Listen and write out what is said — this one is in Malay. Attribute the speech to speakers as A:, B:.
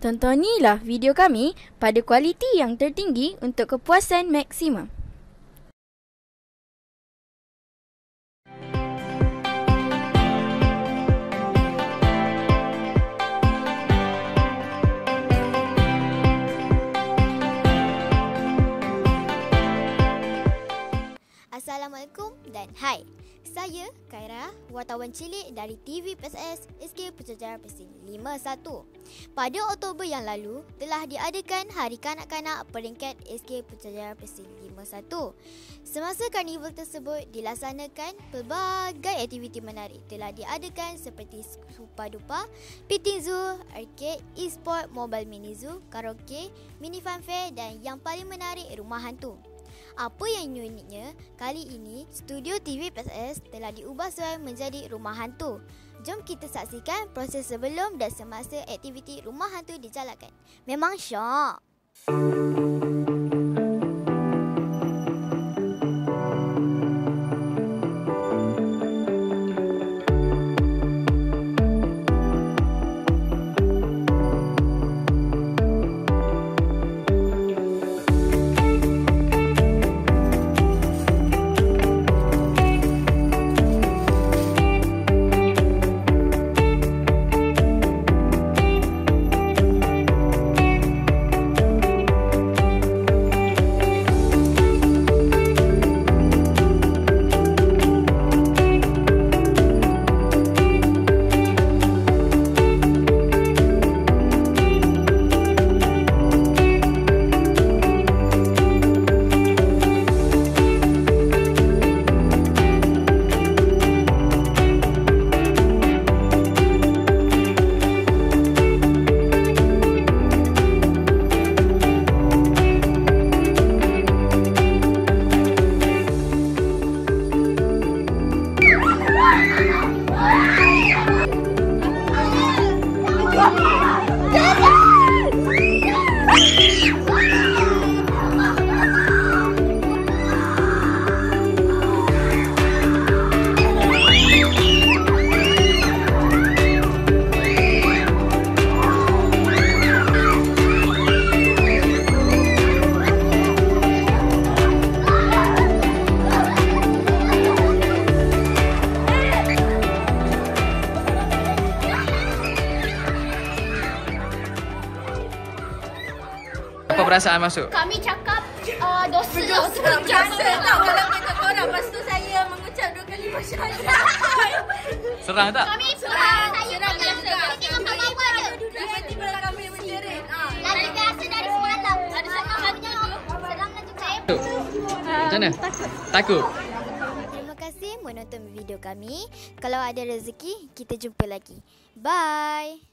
A: Tontonilah video kami pada kualiti yang tertinggi untuk kepuasan maksimum.
B: Assalamualaikum dan hai. Saya Kaira, wartawan cilik dari TV PSS SK Pucajar Pesing 51. Pada Oktober yang lalu, telah diadakan Hari Kanak-Kanak Peringkat SK Pucajar Pesing 51. Semasa karnival tersebut dilaksanakan, pelbagai aktiviti menarik telah diadakan seperti Supa Dupa, Pitting Zoo, Arcade, E-Sport, Mobile Mini Zoo, Karaoke, Mini Fun Fair dan yang paling menarik Rumah Hantu. Apa yang uniknya, kali ini studio TV PSS telah diubah sesuai menjadi rumah hantu. Jom kita saksikan proses sebelum dan semasa aktiviti rumah hantu dijalankan. Memang syok.
C: Perasaan masuk?
D: Kami cakap uh, dosa
E: Berdosa berdosa tak kalau kata korang Lepas tu saya mengucap dua kali masyarakat
C: Serang tak?
D: Kami serang Saya
E: Serang.
D: Kami tengok kami apa ada
E: pada kami menjerit.
D: Lagi biasa dari semalam Ada kami Serang dan juga
C: Macam mana? Takut?
B: Terima kasih menonton video kami. Kalau ada rezeki, kita jumpa lagi. Bye.